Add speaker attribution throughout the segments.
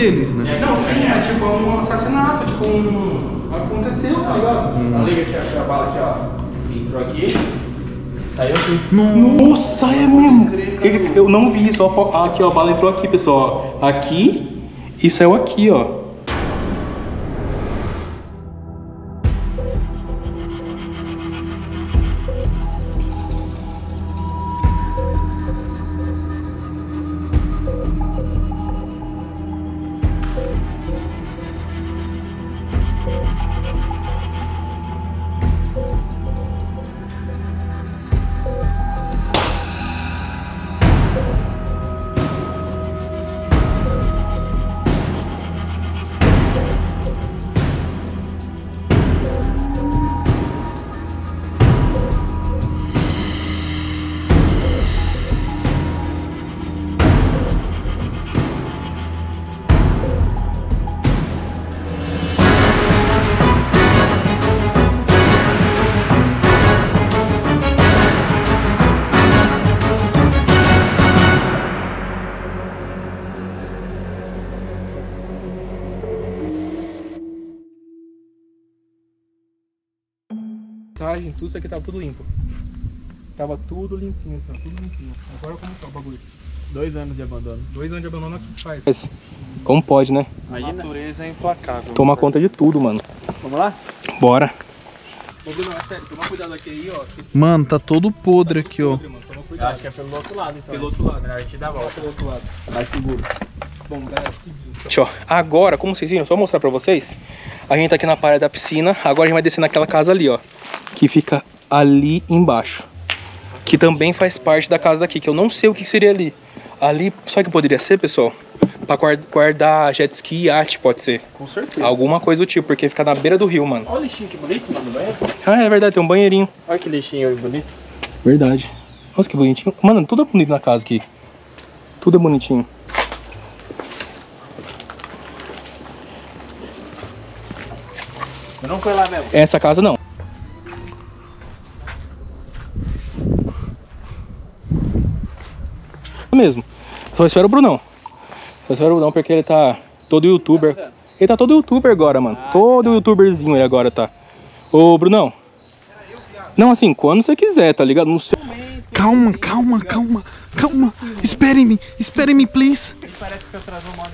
Speaker 1: deles, né?
Speaker 2: Não, sim, é tipo um assassinato, tipo um. Aconteceu, tá ligado?
Speaker 3: Então liga aqui, a bala aqui, ó. Entrou aqui. Saiu aqui.
Speaker 2: Nossa, é mesmo. Eu, eu não vi isso. ó, ah, Aqui, ó, a bala entrou aqui, pessoal. Aqui e saiu aqui, ó. Montagem, tudo isso aqui tava tudo limpo. Tava tudo limpinho, assim, tudo limpinho. Agora como tá o bagulho?
Speaker 3: Dois anos de abandono.
Speaker 2: Dois anos de abandono aqui faz. Como pode, né?
Speaker 3: Imagina.
Speaker 1: natureza é implacável.
Speaker 2: Tomar conta de tudo, mano.
Speaker 3: Vamos lá?
Speaker 2: Bora. Ô, Bruno, é sério, toma cuidado aqui aí, ó. que
Speaker 1: Mano, tá todo podre aqui, ó.
Speaker 2: Toma
Speaker 3: acho que é pelo outro lado, então.
Speaker 2: Pelo outro lado.
Speaker 3: Melhor a gente dar a volta.
Speaker 2: Pelo outro lado.
Speaker 3: Mais seguro.
Speaker 2: Bom, galera. Agora, como vocês viram, só mostrar pra vocês. A gente tá aqui na praia da piscina. Agora a gente vai descer naquela casa ali, ó. Que fica ali embaixo. Que também faz parte da casa daqui, que eu não sei o que seria ali. Ali, sabe o que poderia ser, pessoal? Pra guard- guardar jet ski e iate, pode ser.
Speaker 3: Com certeza.
Speaker 2: Alguma coisa do tipo, porque fica na beira do rio, mano.
Speaker 3: Olha o lixinho que bonito, mano, no banheiro.
Speaker 2: Ah, é verdade, tem um banheirinho.
Speaker 3: Olha que lixinho bonito.
Speaker 2: Verdade. Nossa, que bonitinho. Mano, tudo é bonito na casa aqui. Tudo é bonitinho.
Speaker 3: Não foi lá mesmo.
Speaker 2: Essa casa não. Mesmo. Só espero o Brunão. Só espero o Brunão porque ele tá todo youtuber. Ele tá todo youtuber agora, mano. Todo youtuberzinho ele agora tá. Ô, Brunão. Não, assim, quando você quiser, tá ligado? Não sei.
Speaker 1: Calma, calma, calma, calma. Espere-me, espere-me, please.
Speaker 3: Parece que você atrasou uma.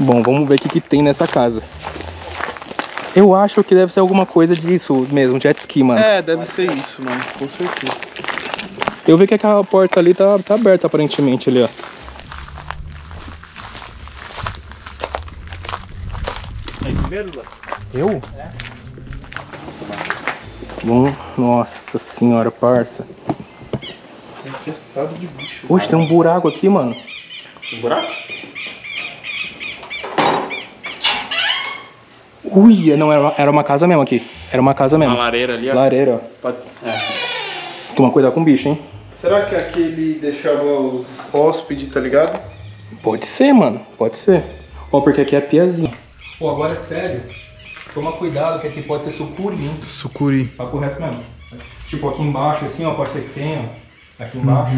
Speaker 2: Bom, vamos ver o que, que tem nessa casa. Eu acho que deve ser alguma coisa disso mesmo, jet ski, mano.
Speaker 1: É, deve ser isso, mano, com certeza.
Speaker 2: Eu vi que aquela porta ali tá, tá aberta aparentemente ali, ó.
Speaker 3: Aí primeiro?
Speaker 2: Eu? Bom, nossa senhora, parça.
Speaker 1: Infestado de bicho.
Speaker 2: Oxe, tem um buraco aqui, mano.
Speaker 3: Um buraco?
Speaker 2: Ui, não, era uma, era uma casa mesmo aqui. Era uma casa mesmo.
Speaker 3: Uma lareira ali, ó.
Speaker 2: Lareira, ó.
Speaker 3: Pode... É.
Speaker 2: Toma cuidado com o bicho, hein?
Speaker 1: Será que aqui ele deixava os hóspedes, tá ligado?
Speaker 2: Pode ser, mano. Pode ser. Ó, porque aqui é piazinho. Pô, agora é sério. Toma cuidado que aqui pode ter sucuri, hein?
Speaker 1: Sucuri.
Speaker 2: Papo reto mesmo. Tipo, aqui embaixo, assim, ó, pode ter que tem, ó. Aqui embaixo.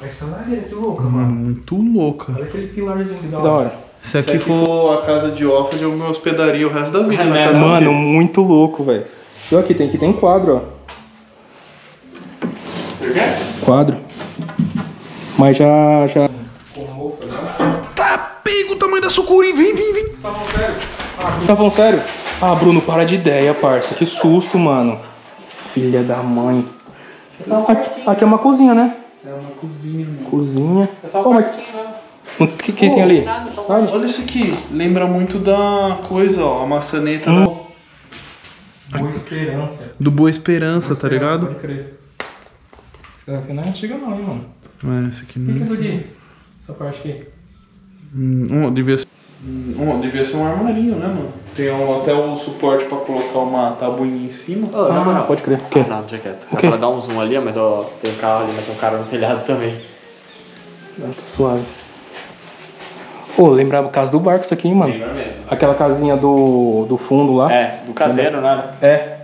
Speaker 2: Olha essa lareira, que louca,
Speaker 1: Mano,
Speaker 2: mano.
Speaker 1: muito louca.
Speaker 2: Olha aquele pilarzinho que da hora.
Speaker 1: Se aqui for a casa de hóspede, eu me hospedaria o resto da vida
Speaker 3: É
Speaker 1: na casa
Speaker 2: Mano,
Speaker 1: dele.
Speaker 2: muito louco, velho. E aqui tem, aqui tem quadro, ó. Quadro. Mas já, já...
Speaker 1: Tá pego o tamanho da sucuri, vem, vem, vem.
Speaker 2: Tá falando sério? Ah, Bruno, para de ideia, parça. Que susto, mano. Filha da mãe. Aqui, aqui é uma cozinha, né?
Speaker 1: É uma cozinha, mano.
Speaker 2: Cozinha.
Speaker 3: É só um quartinho, né?
Speaker 2: O que, que tem ali?
Speaker 3: Um.
Speaker 1: Olha isso aqui, lembra muito da coisa, ó, a maçaneta
Speaker 2: Hum.
Speaker 1: da-
Speaker 2: Boa esperança.
Speaker 1: do Boa Esperança, tá ligado?
Speaker 2: Pode crer. Esse cara aqui não é antiga não, hein, mano.
Speaker 1: É, esse aqui
Speaker 2: O que, que é
Speaker 1: não.
Speaker 2: isso aqui? Essa parte aqui.
Speaker 1: Hum, devia ser. hum, devia ser um armarinho, né, mano? Tem um- até o suporte pra colocar uma tabuinha em cima.
Speaker 3: Na
Speaker 2: Ah,
Speaker 3: moral.
Speaker 2: pode crer. O quê?
Speaker 3: Não, deixa quieto.
Speaker 2: O
Speaker 3: Eu
Speaker 2: quê?
Speaker 3: ia dar um zoom ali, ó, mas ó, tem um carro ali, mas tem um cara no telhado também.
Speaker 2: Não, suave. Pô, lembrava o caso do barco isso aqui, hein, mano.
Speaker 3: Lembra mesmo.
Speaker 2: Aquela casinha do, do fundo lá.
Speaker 3: É, do caseiro, né?
Speaker 2: É.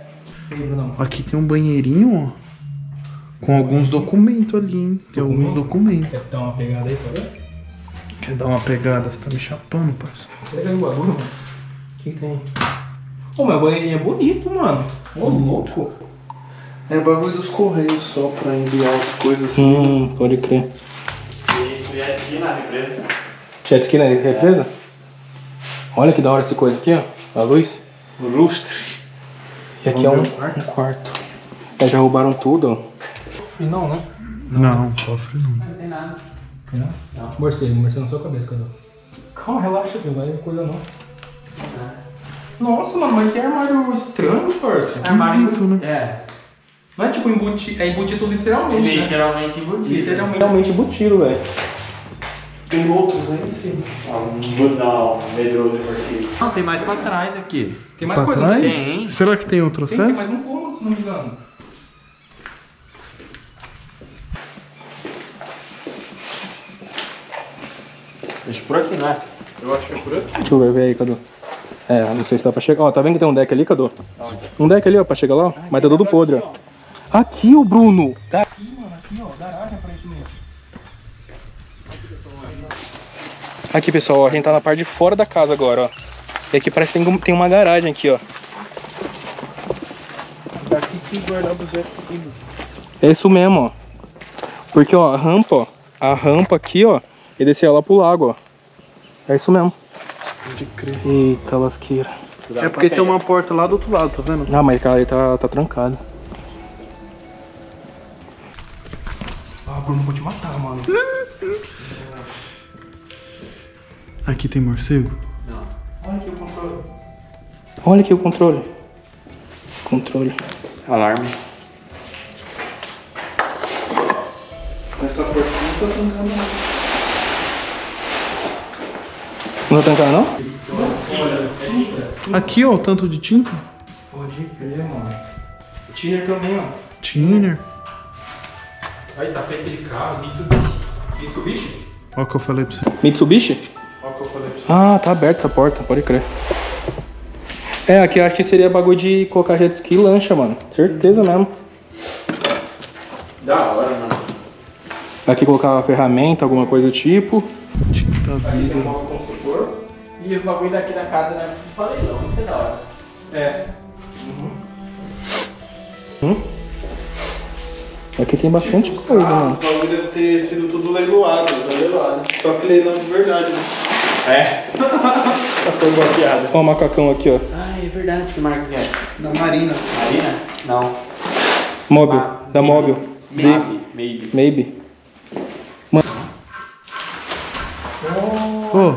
Speaker 2: Lembro não.
Speaker 1: Aqui tem um banheirinho, ó. Com alguns documentos ali, hein? Tem alguns documentos.
Speaker 2: Quer dar uma pegada aí pra ver?
Speaker 1: Quer dar uma pegada? Você tá me chapando, parceiro.
Speaker 2: Pega aí o bagulho, mano. O que, tem? Ô, meu banheirinho é bonito, mano. Ô, louco.
Speaker 1: É bagulho dos correios só pra enviar as coisas assim.
Speaker 2: Hum, pode crer.
Speaker 3: E ia aqui na represa?
Speaker 2: Jet ski na represa? Olha que da hora essa coisa aqui, ó. A luz.
Speaker 1: Lustre.
Speaker 2: E aqui é um,
Speaker 1: Vamos ver o quarto?
Speaker 2: um quarto. É, já roubaram tudo, ó. E não, né?
Speaker 1: Não, cofre não.
Speaker 3: Não tem nada.
Speaker 2: Não? Não. Morcego, morcego na sua cabeça, cadê? Calma, relaxa, filho. Não vai coisa não. Nossa, mano, mas que armário estranho, parça.
Speaker 1: Esquisito, né?
Speaker 3: É.
Speaker 2: Não é tipo embutido, é embutido literalmente, né?
Speaker 3: Literalmente embutido.
Speaker 2: Literalmente, literalmente embutido, velho.
Speaker 1: Tem outros aí em cima.
Speaker 3: Não, medroso e morcego. Não, tem mais pra trás aqui.
Speaker 2: Tem mais
Speaker 1: Pra
Speaker 2: coisa
Speaker 1: trás?
Speaker 3: Tem.
Speaker 1: Será que tem outro
Speaker 2: Tem, tem
Speaker 1: acesso?
Speaker 2: mais um cômodo, se não me engano.
Speaker 3: Deixa por aqui, né?
Speaker 1: Eu acho que é por aqui.
Speaker 2: Deixa eu ver, aí, Cadu. É, não sei se dá pra chegar. Ó, tá vendo que tem um deck ali, Cadu? Um deck ali, ó, pra chegar lá, ó. Mas tá todo podre, ó. Aqui, ô Bruno! Aqui, mano, aqui, ó. Garagem, Aqui, pessoal, ó, a gente tá na parte de fora da casa agora, ó. E aqui parece que tem, tem uma garagem aqui, ó.
Speaker 1: Daqui que guardava os.
Speaker 2: É isso mesmo, ó. Porque, ó, a rampa, ó. A rampa aqui, ó. E descer lá pro lago, ó. É isso mesmo.
Speaker 1: Pode crer.
Speaker 2: Eita, lasqueira.
Speaker 1: É porque tem uma porta lá do outro lado, tá vendo?
Speaker 2: Ah, mas cara, ele tá, tá trancado. Ah, Bruno, vou te matar, mano.
Speaker 1: Aqui tem morcego?
Speaker 2: Olha aqui o controle. Olha aqui o controle. Controle.
Speaker 3: Alarme.
Speaker 1: Essa porta não tá trancando não.
Speaker 2: Não tá trancado, não?
Speaker 1: Aqui, ó, o tanto de tinta.
Speaker 2: Pode crer, mano. O Tiner também, ó.
Speaker 1: Tiner.
Speaker 3: Aí, tapete de carro, Mitsubishi.
Speaker 2: Mitsubishi?
Speaker 1: Ó o que eu falei pra você.
Speaker 2: Mitsubishi?
Speaker 1: O que eu falei pra você.
Speaker 2: Ah, tá aberta essa porta, pode crer. É, aqui eu acho que seria bagulho de colocar jet ski e lancha, mano. Certeza mesmo.
Speaker 3: Da hora, mano.
Speaker 2: Aqui colocar uma ferramenta, alguma coisa do tipo.
Speaker 1: Tinta vida.
Speaker 2: móvel construtor.
Speaker 3: E os bagulho daqui da casa, né? Falei não, isso é da hora.
Speaker 2: É. Hum? Aqui tem bastante coisa,
Speaker 1: Ah,
Speaker 2: mano.
Speaker 1: o bagulho deve ter sido tudo leiloado. Leiloado. Só que leilão de verdade, né?
Speaker 3: É. Tá foi bloqueado.
Speaker 2: Ó o macacão aqui, ó.
Speaker 3: Ah, é verdade. Que marca que é?
Speaker 1: Da Marina.
Speaker 3: Marina? Não.
Speaker 2: Móvel.
Speaker 3: Ma-
Speaker 2: da móvel.
Speaker 3: Maybe. Maybe.
Speaker 2: Maybe. Mano.
Speaker 1: Ô,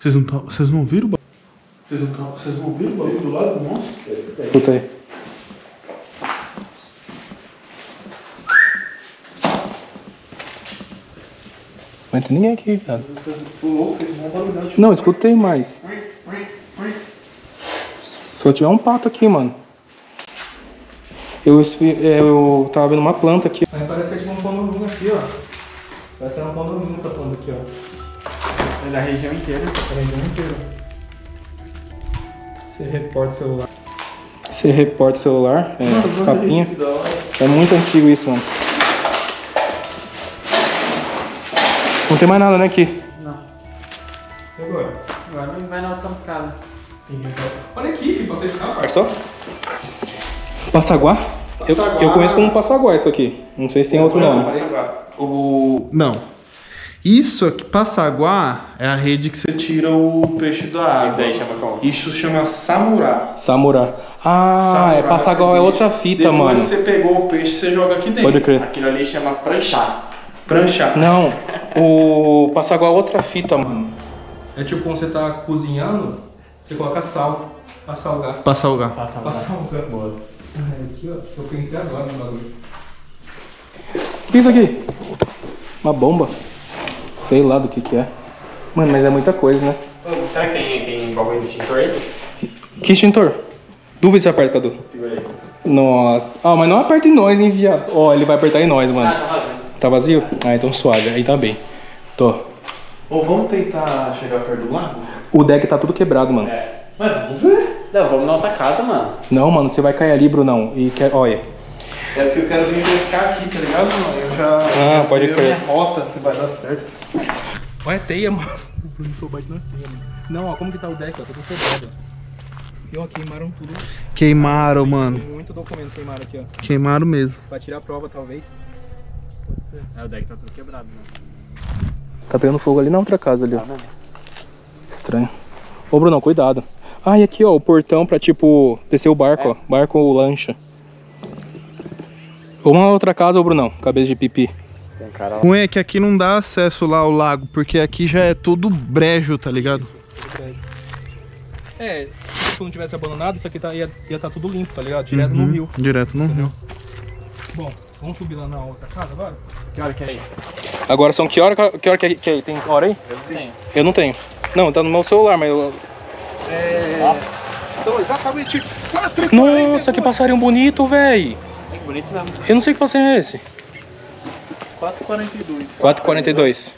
Speaker 1: vocês não, vocês não viram o Vocês não, vocês não viram o bagulho do lado do monstro?
Speaker 2: Escuta aí. Não tem ninguém aqui,
Speaker 1: barulhada.
Speaker 2: Não, escutei mais. Só tiver um pato aqui, mano. Eu, é, eu tava vendo uma planta aqui. Parece que é tipo um condomínio aqui, ó. Parece que é um condomínio essa planta aqui, ó.
Speaker 3: É da região inteira.
Speaker 2: A região inteira. Você reporta o celular. Você reporta o celular, é, capinha. É muito antigo isso, mano. Tem mais nada, né, aqui?
Speaker 3: Não.
Speaker 2: E agora?
Speaker 3: Agora não vai na outra escada.
Speaker 2: Olha aqui, filho, pra pescar, parça. ó. Passaguá? Eu, eu conheço como Passaguá isso aqui. Não sei se tem outro nome.
Speaker 1: O... Não. Isso aqui, Passaguá, é a rede que você tira o peixe da água.
Speaker 3: daí chama como?
Speaker 1: Isso chama samurá.
Speaker 2: Samurá. Ah,
Speaker 1: Samurá
Speaker 2: é Passaguá é outra fita,
Speaker 1: Depois
Speaker 2: mano.
Speaker 1: que você pegou o peixe, você joga aqui dentro.
Speaker 2: Pode crer.
Speaker 3: Aquilo ali chama pranchar.
Speaker 1: Pranchar.
Speaker 2: Não, o Passaguá é outra fita, mano. É tipo quando você tá cozinhando, você coloca sal pra salgar.
Speaker 1: Pra salgar.
Speaker 2: Pra salgar. Boa. Aqui, ó, eu pensei agora no bagulho. O que é isso aqui? Uma bomba. Sei lá do que que é. Mano, mas é muita coisa, né?
Speaker 3: Será que tem, tem bagulho de extintor aí?
Speaker 2: Que extintor? Dúvida se aperta, Cadu.
Speaker 3: Segura aí.
Speaker 2: Nossa. Ah, mas não aperta em nós, hein, viado. Ó, ele vai apertar em nós, mano.
Speaker 3: Ah, tá.
Speaker 2: Tá vazio? Ah, então suave. Aí tá bem. Tô.
Speaker 1: Ou vamos tentar chegar perto do lago?
Speaker 2: O deck tá tudo quebrado, mano.
Speaker 3: É.
Speaker 1: Mas vamos ver.
Speaker 3: Não, vamos na outra casa, mano.
Speaker 2: Não, mano, você vai cair ali, Brunão. E quer. Olha.
Speaker 1: É porque eu quero vir pescar aqui, tá ligado? mano? Eu já.
Speaker 2: Ah,
Speaker 1: já
Speaker 2: pode crer.
Speaker 1: minha rota, se vai dar certo.
Speaker 2: Olha a teia, mano. O Bruno sou bate na teia, mano. Não, ó, como que tá o deck, ó? Tá tudo quebrado, ó. E ó, queimaram tudo.
Speaker 1: Queimaram,
Speaker 2: Tem
Speaker 1: mano.
Speaker 2: muito documento queimaram aqui, ó.
Speaker 1: Queimaram mesmo.
Speaker 2: Pra tirar a prova, talvez.
Speaker 3: É, o deck tá tudo quebrado, né?
Speaker 2: Tá pegando fogo ali na outra casa ali, ó. Estranho. Ô, Brunão, cuidado. Ah, e aqui, ó, o portão pra, tipo, descer o barco, ó. Barco ou lancha. Vamos na outra casa, ô, Brunão. Cabeça de pipi.
Speaker 3: Tem cara
Speaker 1: é que aqui não dá acesso lá ao lago, porque aqui já é tudo brejo, tá ligado?
Speaker 2: É, se tu não tivesse abandonado, isso aqui tá, ia estar tá tudo limpo, tá ligado? Direto no
Speaker 1: Uhum,
Speaker 2: rio.
Speaker 1: Direto no rio.
Speaker 2: Bom, vamos subir lá na outra casa agora?
Speaker 3: Que hora que é aí?
Speaker 2: Agora são que hora que hora que é? Que é? Tem hora aí?
Speaker 3: Eu não tenho.
Speaker 2: Eu não tenho. Não, tá no meu celular, mas eu...
Speaker 1: É. São exatamente 4
Speaker 2: Nossa, que passarinho bonito, véi.
Speaker 3: É bonito mesmo.
Speaker 2: Eu não sei que passarinho é esse.
Speaker 1: 4,42.
Speaker 2: 4h42.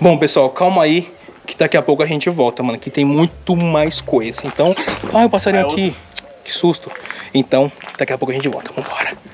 Speaker 2: Bom, pessoal, calma aí. Que daqui a pouco a gente volta, mano. Que tem muito mais coisa. Então. Ai, o passarinho aqui. Que susto. Então, daqui a pouco a gente volta. Vambora.